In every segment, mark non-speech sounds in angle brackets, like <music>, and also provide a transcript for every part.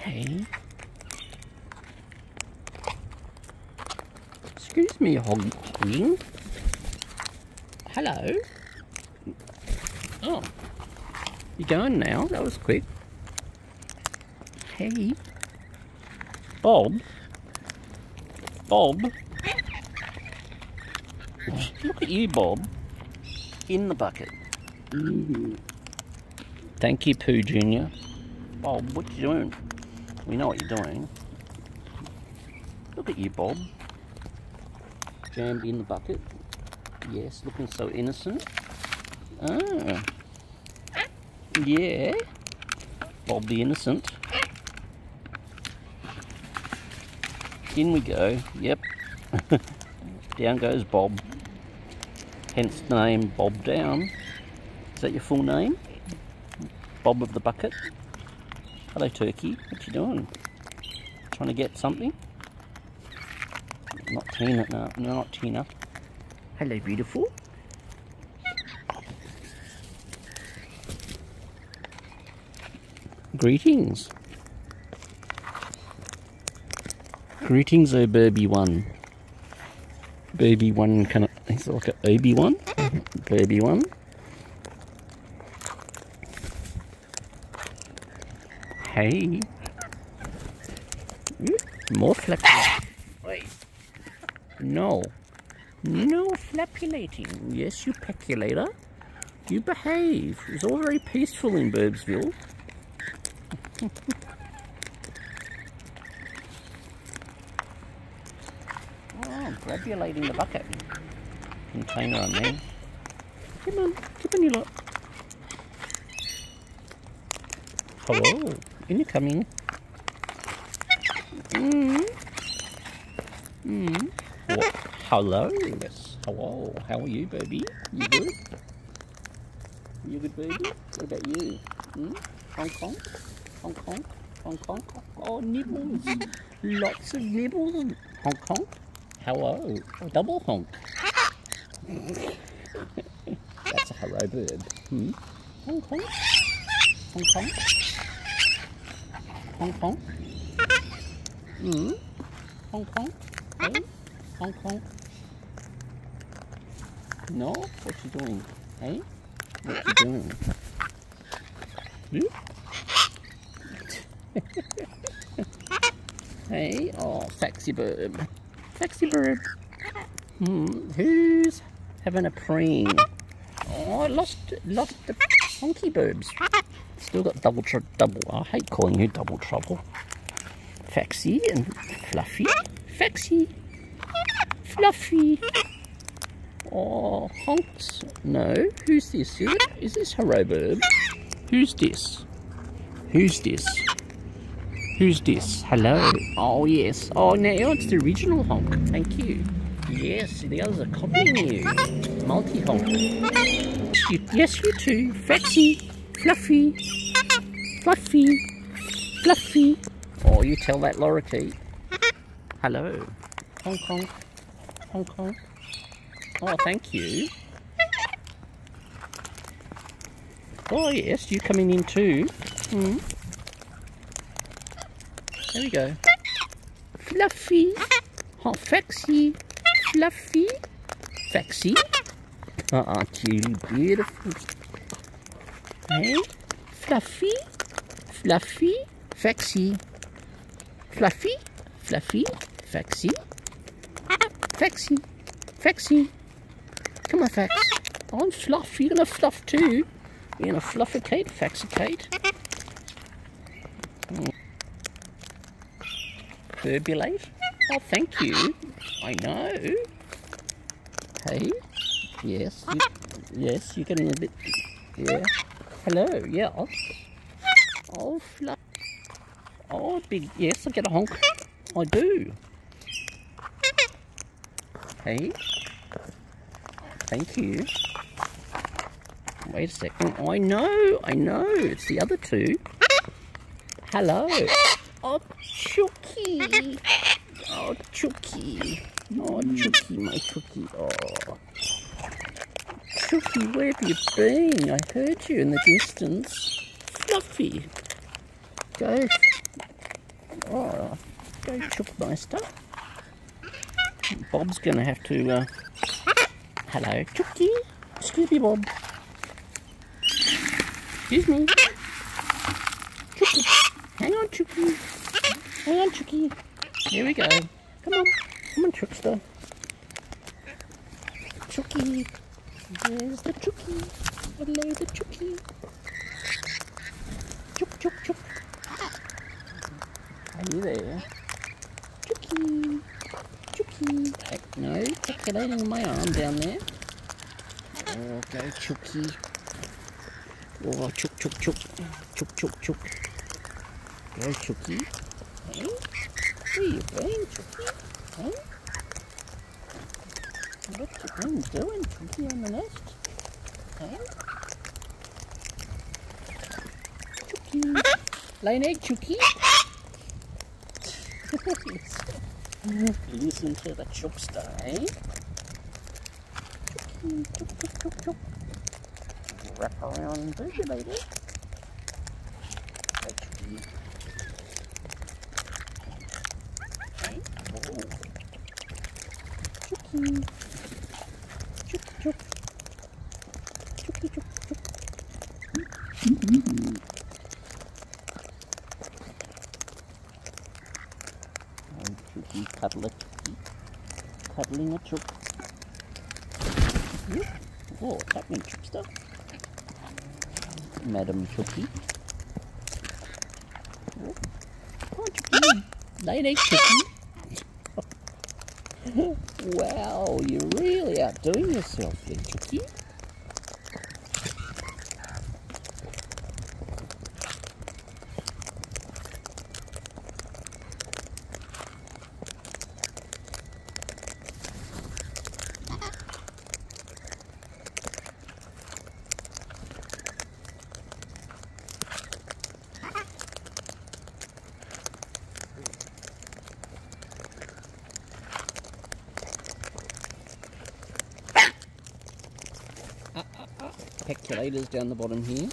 Hey. Excuse me, hog hogging. Hello. Oh. You going now? That was quick. Hey. Bob. Bob. Look at you, Bob. In the bucket. Mm-hmm. Thank you, Pooh Jr. Bob, what you doing? We know what you're doing. Look at you, Bob. Jammed in the bucket. Yes, looking so innocent. Ah. Yeah. Bob the innocent. In we go. Yep. <laughs> Down goes Bob. Hence the name Bob Down. Is that your full name? Bob of the Bucket? Hello Turkey, what you doing? Trying to get something? Not Tina, no, no not Tina. Hello beautiful. Greetings. Greetings, oh baby one. Baby one, can I, he's like a baby one? Mm-hmm. Baby one. Hey. Hmm? More flappy. Wait. No. No flappulating. Yes, you peculator. You behave. It's all very peaceful in Birbsville. <laughs> oh, grabulating the bucket. Container, I mean. Come on, come on, you lot. Hello, in you coming. Mm. Mm. What? Hello. Hello. How are you, baby? You good? You good, baby? What about you? Hmm? Hong Kong? Hong Kong? Hong Kong? Oh, nibbles. Lots of nibbles. Hong Kong? Hello. Double honk. That's a hello bird. Hmm? Hong Kong? Hong Kong? Hong Kong? Hmm? Hong Kong? Hey? Hong Kong? No? What you doing? Hey? What you doing? <laughs> Hey? Oh, sexy Bird. Sexy Bird. Hmm, who's having a preen? Oh, I lost, lost the honky birbs. Still got double, tr double, I hate calling you double trouble. Faxy and Fluffy. Faxy. Fluffy. Oh, honks. No. Who's this? Is, this Harrowburb? Who's this? Who's this? Who's this? Hello. Oh, yes. Oh, now it's the original honk. Thank you. Yes, the others are copying you. Multi-honk. Yes, you too. Faxy. Fluffy. Fluffy. Fluffy. Oh, you tell that lorikeet. Hello. Hong Kong. Hong Kong. Oh, thank you. Oh, yes, you coming in too. Hmm. There we go. Fluffy. Oh, Faxy. Fluffy. Faxy. Oh, aren't you beautiful? Hey? Fluffy. Fluffy. Faxy. Fluffy. Fluffy. Faxy. Faxy. Faxy. Come on, Fax. I'm fluff. You're gonna fluff too. You're gonna flufficate, faxicate. Mm. Verbulate. Oh, thank you. I know. Hey. Yes. You, yes, you're getting a bit. Yeah. Hello. Yeah. Oh, oh. Oh, big. Yes, I get a honk. I do. Hey. Thank you. Wait a second. I know. I know. It's the other two. Hello. Oh, Chucky. Oh, Chucky. Oh, Chucky, my Chucky. Oh. Chucky, where have you been? I heard you in the distance. Fluffy. Go. Oh, go Chookmeister. Bob's going to have to... Uh... Hello, Chooky. Scooby Bob. Excuse me. Chooky. Hang on, Chooky. Hang on, Chooky. Here we go. Come on. Come on, Chookster. Chooky. There's the Chooky. Hello, the Chooky. Chook, chook, chook. Are you there? Chooky. Chooky. Heck no, calculating my arm down there. Go Chooky. Oh, chook, chook, chook. Chook, chook, chook. Go Chooky. Hey? Where you going, Chooky? Hey? What you been doing, Chooky, on the nest? Hey? Chooky. Lay an egg, Chooky. <laughs> Listen to the chookster, eh? Chooky, chook, chook, chook, chook. Wrap around boogie, baby. Hey, Chooky. Hey, oh. Chooky. Chook, chook. Chooky, chook, chook. Oh, Chooky, cuddle a Chooky. Cuddling a chook. Yep. Oh, what's happening, Chookster? Madam Chooky. Oh, Chooky. Lay an egg, Chooky. wow, you're really outdoing yourself there, Chooky. Peculators down the bottom here.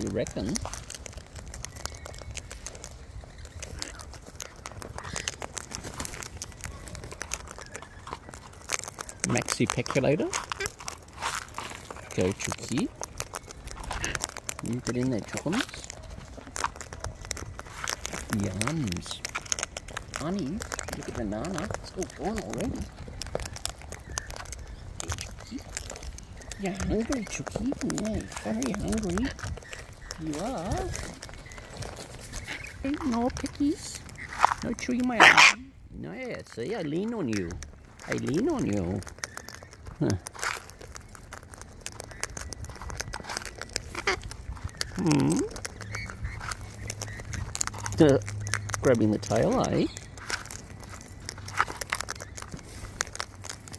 You reckon? Maxi peculator. Go Chooky. You get in there, Chookums. Yums. Honey, look at banana. It's all gone already. You're hungry, Chooky. Yeah, very hungry. You are. Hey, no pickies. No chewing my <coughs> arm. No, yeah, see, I lean on you. I lean on you. Huh. Hmm. Uh, grabbing the tail, eh?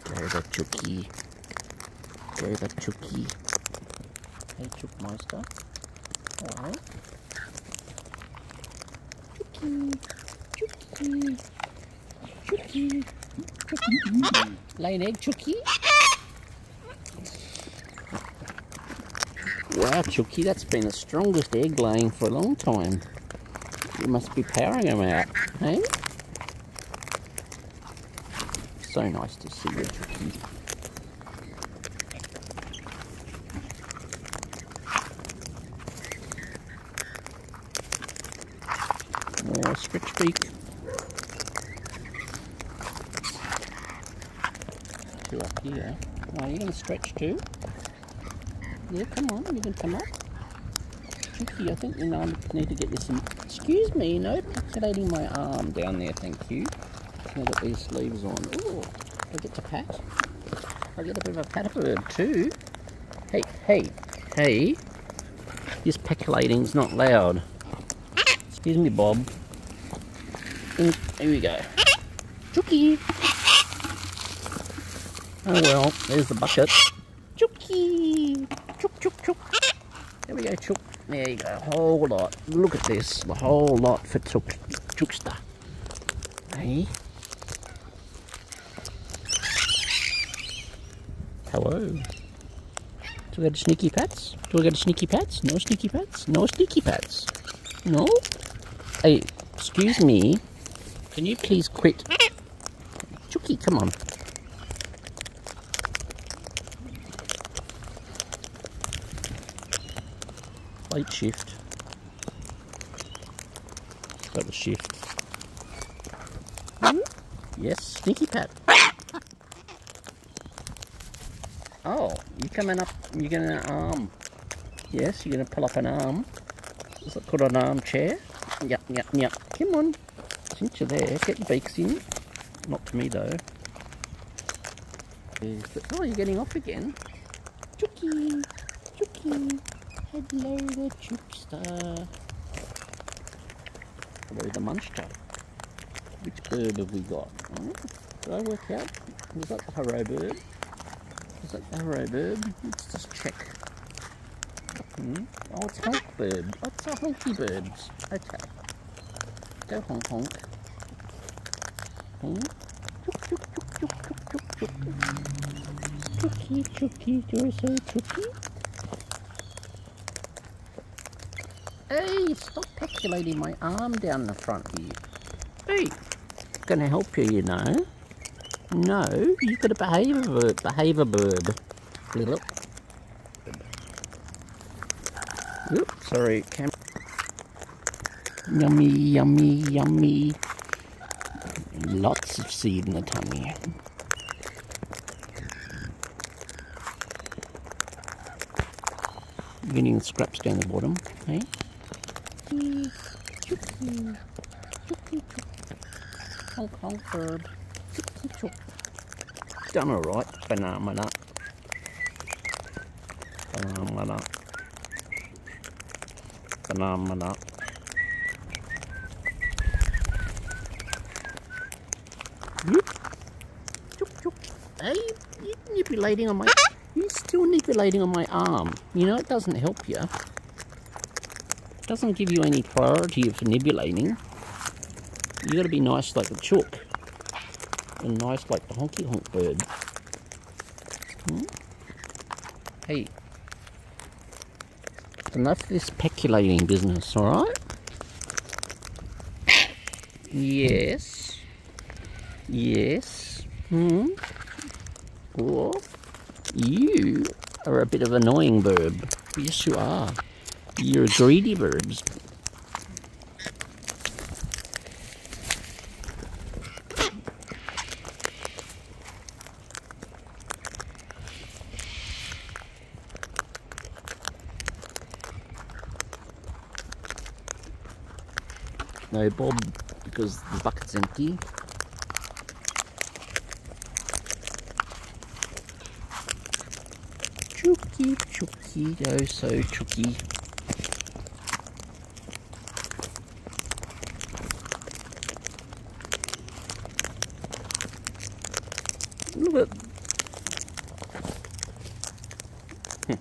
Go the Chooky. Go the Chooky. Hey, Chookmeister. Alright. Chooky. Chucky. Chucky. Chucky. Lay an egg, Chucky. Wow, Chucky, that's been the strongest egg laying for a long time. You must be powering them out, hey? So nice to see you, Chooky. Beak. Two up here. Oh, you're going to stretch too? Yeah, come on, you can come up. Chooky, I think you know, I need to get you some... Excuse me, no peculating my arm down there, thank you. I've got these sleeves on. Oh, I get to pat. I get a bit of a pat bird too. Hey, hey, hey. This peculating's not loud. Excuse me, Bob. Here we go. Chooky. Oh well, there's the bucket. Chooky. Chook, chook, chook. There we go, chook. There you go, a whole lot. Look at this, the whole lot for chook, chookster. Hey? Hello. Do we get sneaky pets? Do we get sneaky pets? No sneaky pets? No sneaky pets. No? Hey, excuse me. Can you please quit? Chucky, come on. Late shift. Got the shift. Hmm? Yes, Stinky Pat. Oh, you're coming up, you're gonna arm. Yes, you're gonna pull up an arm. Is it called an armchair? Yep, yep, yep. Come on. You're there, get your beaks in. Not to me though. Oh, you're getting off again. Chucky, Chucky. Hello, the Chupstar. Hello, the Munster. Which bird have we got? Oh, did I work out? Was that the Haro bird? Was that the Haro bird? Let's just check. Hmm? Oh, it's honk bird. Oh, it's a honky birds. Okay. Go honk honk. Chooky, chooky, you're so chooky. Hey, stop peculating my arm down the front here. Hey, gonna help you, you know. No, you've got to behave a bird, behave a bird. Little. Oops, sorry, camera. Yummy, yummy, yummy. Lots of seed in the tummy. Getting the scraps down the bottom, eh? honk bird. Done alright, banana. Banana. Banana nut. Yep. Chuk, chuk. Hey, manipulating on my... You're still manipulating on my arm. You know, it doesn't help you. It doesn't give you any priority of manipulating. You got to be nice like the chook. And nice like the honky honk bird. Hmm? Hey. Enough of this peculating business, alright? Yes. Yes. Hmm. Or you are a bit of an annoying bird. Yes, you are. You're greedy bird. No Bob because the bucket's empty. Chooky, chooky, oh so chooky. Look at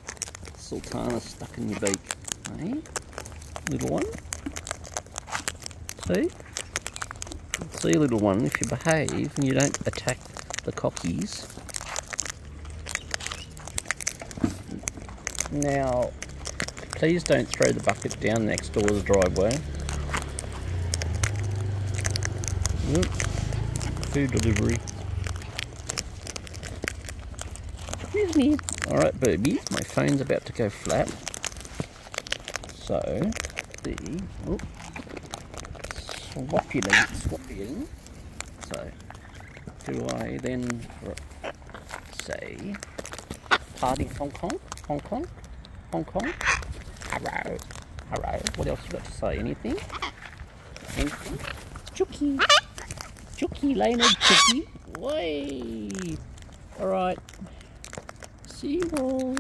Sultana stuck in your beak, eh? Little one. See? See, little one, if you behave and you don't attack the cockies. Now, please don't throw the bucket down next door's driveway. Yep. Food delivery. Excuse me. Alright, baby, my phone's about to go flat. So, the... Oh, swapulating, swapulating. So, do I then say, party Hong Kong, Hong Kong, Hong Kong, hello, hello, what else you got to say, anything? Anything? Chucky, Chucky, Leonard, Chucky, way, alright, see you all.